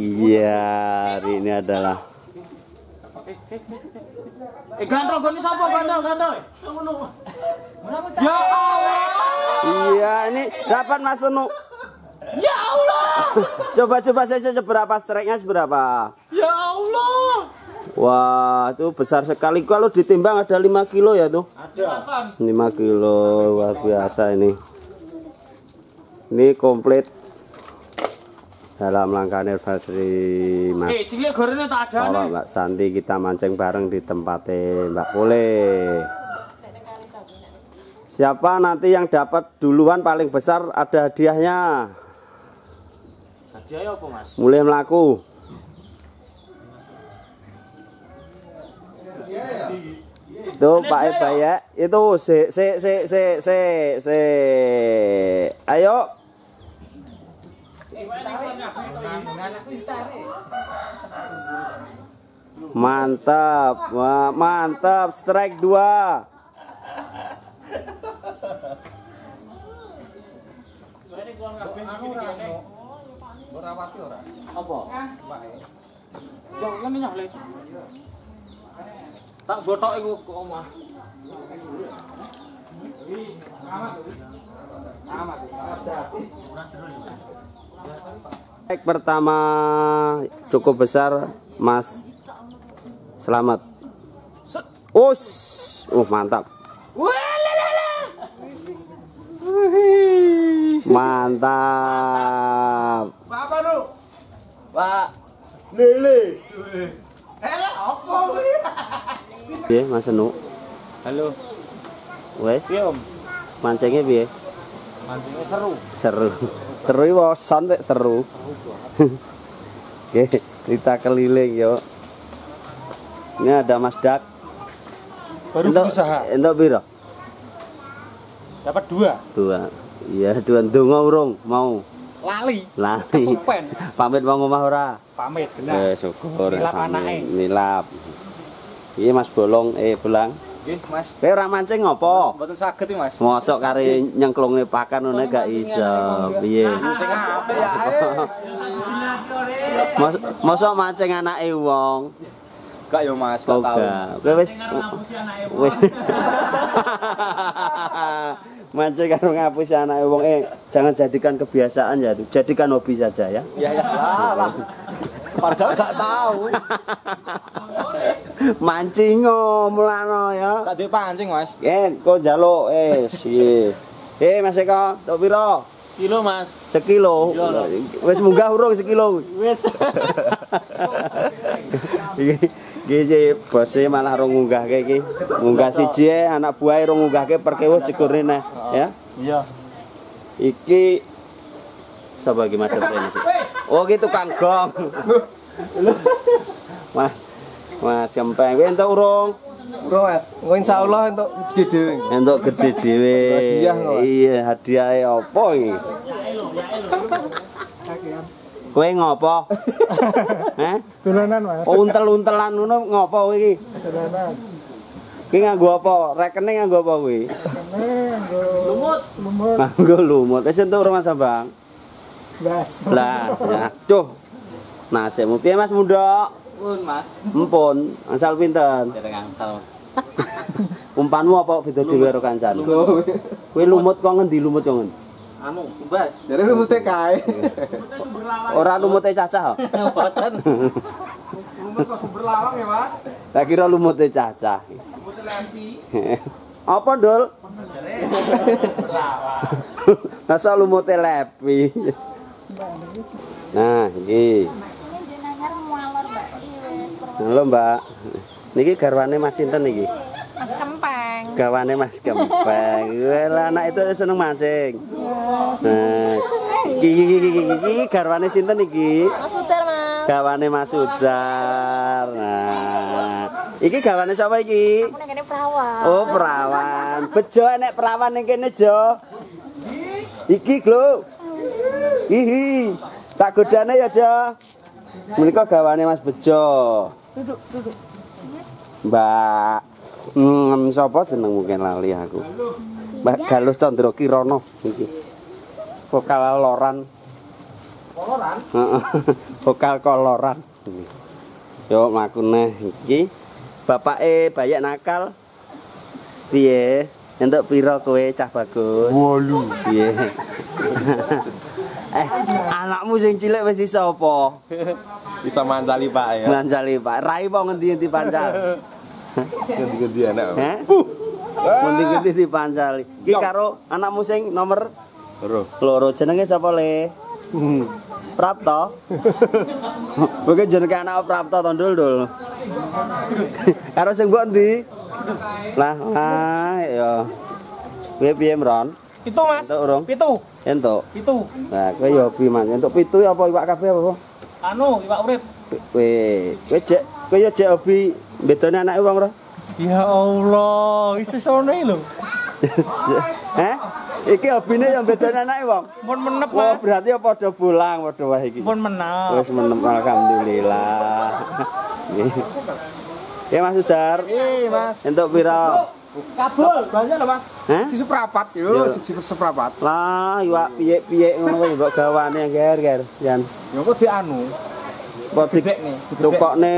Iya, hari ini adalah Eh gandol goni sapa gandol gandol? Ya Allah. Iya, ini dapat Mas. Ya Allah. Coba-coba saja seberapa strike-nya seberapa? Ya Allah. Wah, itu besar sekali. Kalau ditimbang ada 5 kilo ya tuh. Ada. 5 kilo, luar biasa ini. Ini komplit dalam rangka anniversary Eh Mas cilik gorene tak ada Kalau. Mbak Santi kita mancing bareng di tempatnya Mbak Pole. Siapa nanti yang dapat duluan paling besar ada hadiahnya. Hadiah apa Mas? Mulai melaku. Itu Pak Eba ya. Itu se se se se se se. Ayo. Mantap, mantap, strike 2 Apa? Yo ngene nyah le. Tak botok. Strike pertama cukup besar, Mas. Selamat. Us, uh mantap. Mantap. Apa lu? Pak Lele. Piye Mas Enu? Halo. Wes, Piye Om? mancingnya piye? Seru. Seru. Seru iki woson tek seru. Oke, kita keliling yo. Ini ada Mas Dak. Baru Entuk- berusaha. Entuk piro? Dapat dua. Dua. Iya, dua ndonga urung mau. Lali. Lali. Kesupen. Pamit mau ngomah ora? Pamit Eh, benar. syukur. Nilap anake. Nilap. Iya Mas Bolong, eh Belang. Nggih, Mas. Kowe ora mancing ngopo? Mboten saged iki, Mas. Mosok kare nyengklungne pakan ngono gak iso. Piye? Sing apik ya. Mos- Mosok mancing anake wong. Gak yo, Mas, gak? Kowe wis wis mancing karo ngapusi anake wong eh jangan jadikan kebiasaan ya tuh. Jadikan hobi saja ya. Iya, iya. Lah. Padahal gak tahu. Mancing mulano ya. Gak duwe pancing, Mas. Eh, kok njaluk eh si. Eh Mas Eko, tok piro? Kilo, Mas. Sekilo. Wis munggah urung sekilo. Wis. Iki bose malah rong ngunggahke iki. Munggah siji anak buahe rong ngunggahke perkewo jegurne neh, ya. Iya. Iki sapa iki sih? Oh, iki tukang gong. Mas Mas Kempeng, kowe entuk urung? Bro Mas, engko insyaallah untuk gede dhewe. Entuk gede dhewe. Hadiah kok, Mas. Iya, hadiahe apa iki? Kowe ngopo? Heh? Dolanan Mas. Oh, untel-untelan ngono ngopo kowe iki? Dolanan. Ki nganggo apa? Rekening nganggo apa kuwi? Lumut. Lumut. Nganggo lumut. Wis entuk rumah Sambang. Blas. Lah, aduh. Nasibmu piye Mas Mundok? Pun, Mas. Empun, asal pinten? Dereng angsal, Mas. Umpanmu apa beda dhewe karo kancan? Kowe lumut kok ngendi lumut kok ngendi? Anu, bebas. Dari lumute kae. Ora lumute cacah. Boten. Lumut kok sumber lawang ya Mas? Tak kira lumute cacah. Lumute lempi. Apa, Dul? Masa lumute lepi. Nah, iki. Halo, Mbak. Niki garwane Mas sinten niki? Mas Kempeng. Gawane Mas Kempeng. Lah anak itu seneng mancing. Nah, iki iki iki iki, garwane sinten iki? Mas Udar Mas. Gawane Mas Udar. Nah, iki gawane sapa iki? Aku nek perawan. Oh, perawan. Bejo enek perawan ning kene, Jo. Iki, Glo. Hihi. Tak godane ya, Jo. Menika gawane Mas Bejo. Duduk, duduk. Mbak hmm, sapa jeneng mungkin lali aku. Mbak Galuh Candra Kirana iki. vokal loran. Koloran. Heeh. vokal koloran. Yo mlakune iki. Bapake banyak nakal. Piye? Entuk pira kowe cah bagus? 8. Piye? eh, anakmu sing cilik wis iso apa? Bisa mancali Pak ya. Manjali Pak. Rai apa ngendi-endi pancal? Ganti-ganti anak. Heh? Ngendi-ngendi dipancali. Iki karo anakmu sing nomor Loro. loro jenenge sapa le? Prapto. Mungkin jenenge anak Prapto to Ndul Ndul. Karo sing mbok ndi? Lah, ah ya. Piye piye Mron? Itu mas. Entuk urung? Pitu. Entuk. Pitu. Nah, kowe ya hobi man. Entuk pitu ya apa iwak kabeh apa? Anu, iwak urip. Kowe kowe jek kowe ya jek hobi bedone anake wong ora? Ya Allah, isi sone lho. Heh? Iki hobine yang bedone anake wong. Pun menep Wah, mas. berarti ya padha bolang padha wae iki. Pun menep. Wis menem alhamdulillah. Nggih. Ya Mas Sudar, Eh, Mas. entuk pira? Kabul. Banyak loh, Mas. Hah? Siji seprapat Yo. yo, siji seprapat. Lah, iwak piye-piye ngono kuwi mbok gawane ger-ger. Yan. Ya kok dianu. Kok di Gede nih. tukokne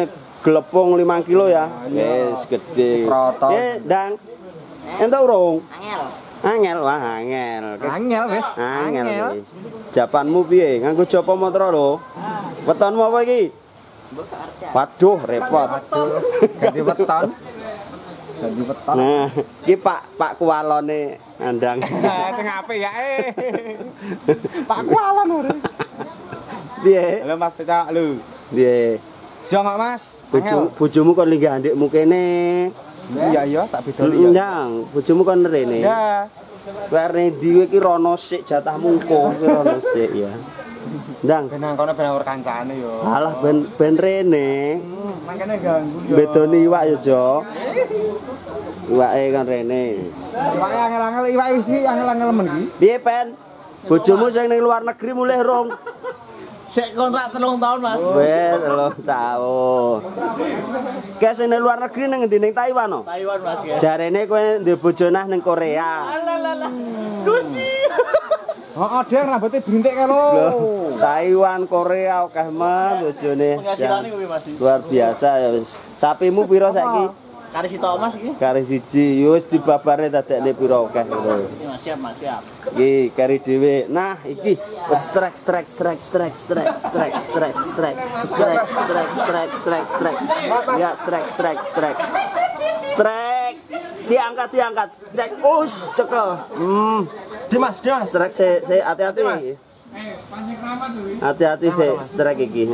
glepung 5 kilo ya. iya. Wis gede. Seroto. Eh, Dang. Entuk urung? Angel. Angel, wah angel. Angel wis. Angel. Japanmu piye? Nganggo Japa Matra lho. Wetonmu apa iki? Waduh, repot. Ganti weton. Ganti weton. Nah, iki Pak Pak Kualone andang. Nah, sing apik ya eh. Pak Kualon ora. Piye? Halo Mas Pecak lu. Piye? Siang kok Mas? Bojo, bojomu kon linggih andikmu kene. Iya iya tak bedol ya. Ndang, bojomu kon rene. Ya. Warne ndi iki rono sik jatah mungko rono sik ya. Ndang, Ben nang kono ben ora kancane yo. alah ben ben rene. Mangkene ganggu yo. Bedoni iwak yo, Jo. Iwake kan rene. Iwake angel-angel iwak iki angel-angel men iki. Piye, Pen? Bojomu sing ning luar negeri mulih rong. Sik kontrak telung tahun mas. Wes, lo tau. Kayak sing ning luar negeri ning endi ning Taiwan no? Taiwan mas ya. Jarene kowe ndek bojo nah ning Korea. Alah Gusti. Heeh, Dek rambutnya brintik kae lho. Taiwan, Korea akeh men bojone. Penghasilannya kuwi mas. Luar biasa ya wis. Sapimu pira saiki? Kari si Thomas iki. Kari siji, ya wis dibabare dadekne pira akeh ngono. Siap mas siap. Iki kari dhewe. Nah, iki wis strek strek strek strek strek strek strek strek strek strek strek strek strek. Ya strek strek strek. Strek. Diangkat diangkat. Strek us cekel. Hmm. Dimas, Dimas. Strek se se hati-hati. Hati-hati se strek iki.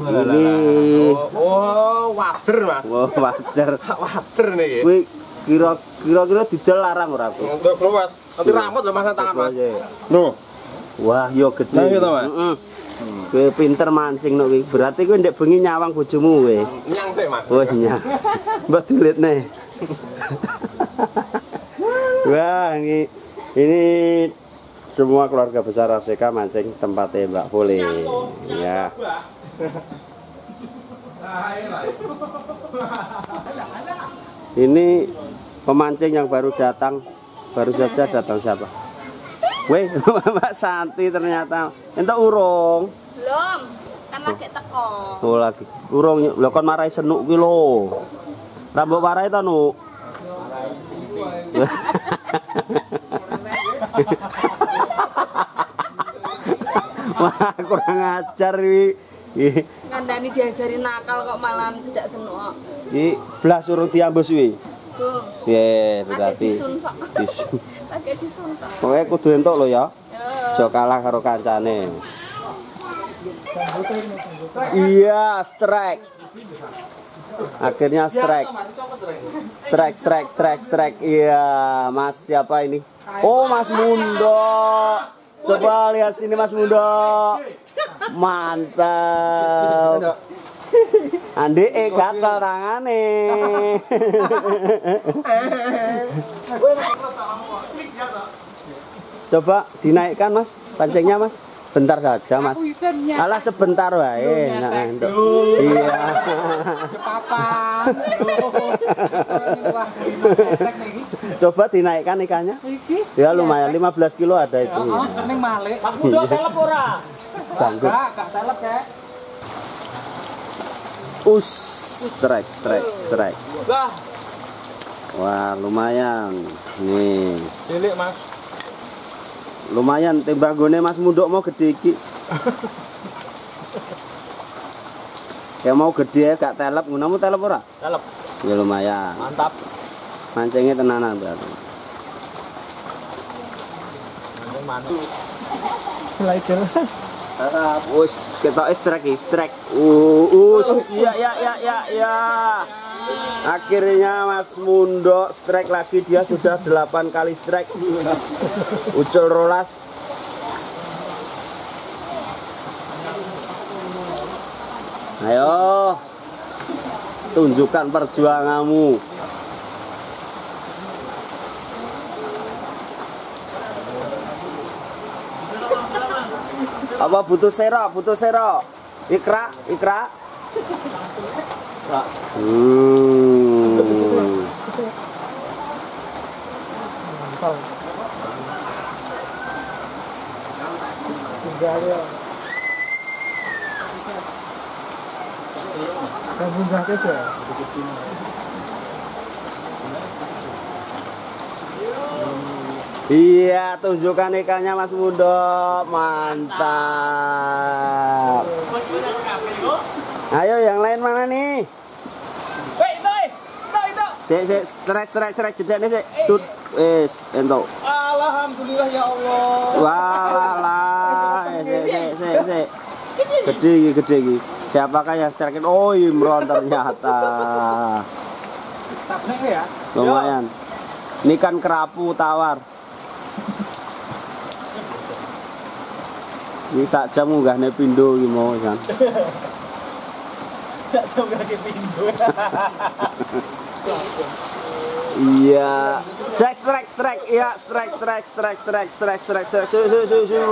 Ini Oh, water Mas. wah wajar. Water nih. Kuwi kira kira-kira didol larang ora kok. Untuk bro Mas. Nanti rambut lho Mas tangan Mas. No. Wah, yo gede. Nah, gitu, Mas. Heeh. Kowe pinter mancing kuwi. Berarti kowe ndek bengi nyawang bojomu kowe. Nyang sih Mas. Wes nyang. Mbak dulitne. Wah, ini ini semua keluarga besar ASEKA mancing tempatnya Mbak Pole. Ya. Ini pemancing yang baru datang, baru saja datang siapa? Weh, Mbak Santi ternyata. Entuk urung. Belum. Kan lagi teko. Oh lagi. Urung lho kon marai senuk ki lho. Rambut warai ta, Nuk? Wah, kurang ajar iki. Ngandani diajari nakal kok malam tidak senuk. iki blas suruh diambus kuwi. Tuh. Ye, Lagi berarti disun sok. disun. Pokoke kudu entuk lho ya. Ya. Aja kalah karo kancane. Iya, strike. Akhirnya strike. Strike, strike, strike, strike. Iya, Mas siapa ini? Oh, Mas Mundo. Coba lihat sini Mas Mundo. Mantap. Andi eh gatel tangane. Coba dinaikkan Mas, pancingnya Mas. bentar saja mas alah sebentar wae nah, iya Papan. Nih. coba dinaikkan ikannya ya lumayan 15 kilo ada itu Oh, ning malik. Mas telep ora? Janggut telep ya. us strike strike strike Wah, wah lumayan nih Cilik, Mas. lumayan tembanggone Mas Munduk mau gede iki ya mau gede gak telep ngunamu telep ora telep. ya lumayan Mantap. mancingnya tenanan berarti Mancing mantul. Slider. Tetap, us kita strike strike. Uh, us, ya ya ya ya ya. Akhirnya Mas Mundo strike lagi dia sudah 8 kali strike. Ucul rolas. Ayo. Tunjukkan perjuanganmu. Apa butuh serok, butuh serok. Ikra, ikra. Hmm. Ya. Kamu enggak kes Iya, tunjukkan ikannya Mas Mundo. Mantap. Ayo yang lain mana nih? Wei, itu, itu, itu. Sik, sik, strek, strek, strek, jeda nih, sik. Tut, wis, ento. Alhamdulillah ya Allah. Walah, sik, sik, sik, sik. Gede iki, gede iki. Siapakah yang strekin? Oh, Imron ternyata. Tabnek ya? Lumayan. Ini kan kerapu tawar. Ini sak jam munggahne pindo iki mau kan. Tidak coba ke pintu. Iya. Strike strike strike. Iya, strike strike strike strike strike strike strike. Su su su su.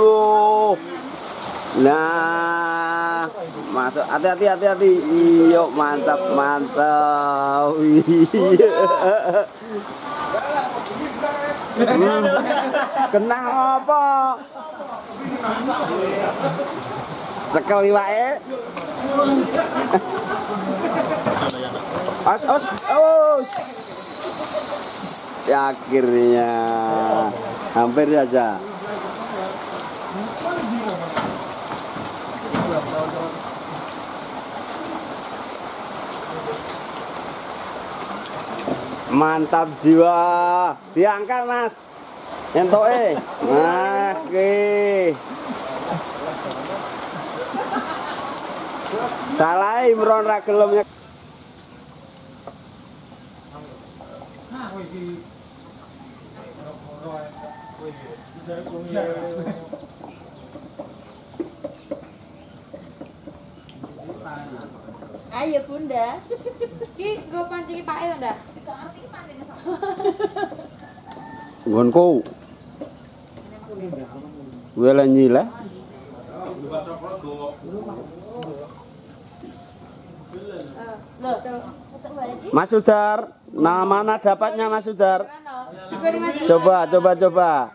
Nah, masuk hati-hati hati-hati. Iyo, mantap mantap. Iya. Hmm. Kena apa? Cekel iwake. Os os os. Ya akhirnya hampir saja. Mantap jiwa. Diangkat, Mas. Entoke. Nah, oke. Salah Imron ra gelem. Ayo bunda. Ki gue pancing Pak E ndak? nggonku. Gue lah nyile. Loh, tetep balik. Mas Sudar, nah mana dapatnya Mas Sudar? Mas Coba, coba, coba.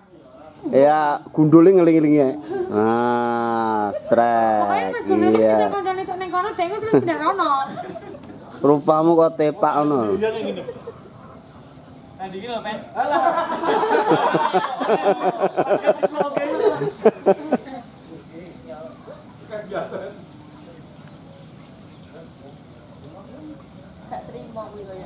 Ya, gunduling. Nah, Pokoknya Mas Gunung strek. bisa Iya. Rupamu kok tepak ono. Nah, dikit loh, men. Gak terima kuwi kaya.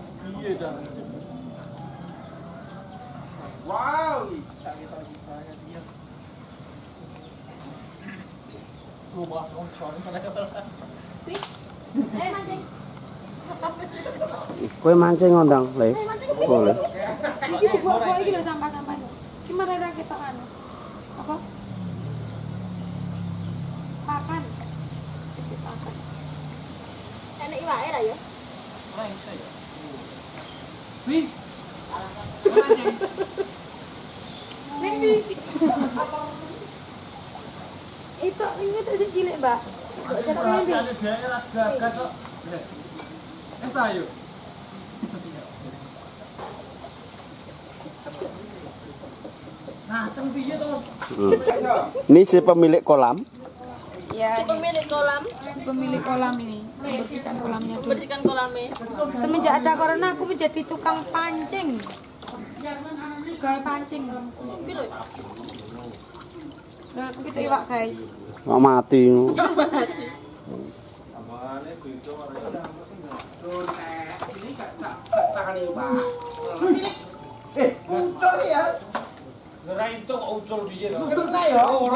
Eh mancing. Kowe mancing ngondang, Le. Eh mancing. Boleh. Tadi kita buat buat lagi lo sampah sampahnya. Gimana dah ketok kan? Apa? Pakan. Cepet pakan. Enak iwa air ayo. Wih. Itu ini tadi cilik, Mbak. Kok cara ini? Ada daerah gagas kok. Entah yuk. Ini si pemilik kolam. Ya, ini Pemilik kolam, si pemilik kolam ini membersihkan kolamnya dulu. bersihkan kolamnya. Semenjak ada corona aku menjadi tukang pancing. Gaya pancing. Nah, aku kita iwak, guys. Nggak mati. Ora itu kok ucul piye to?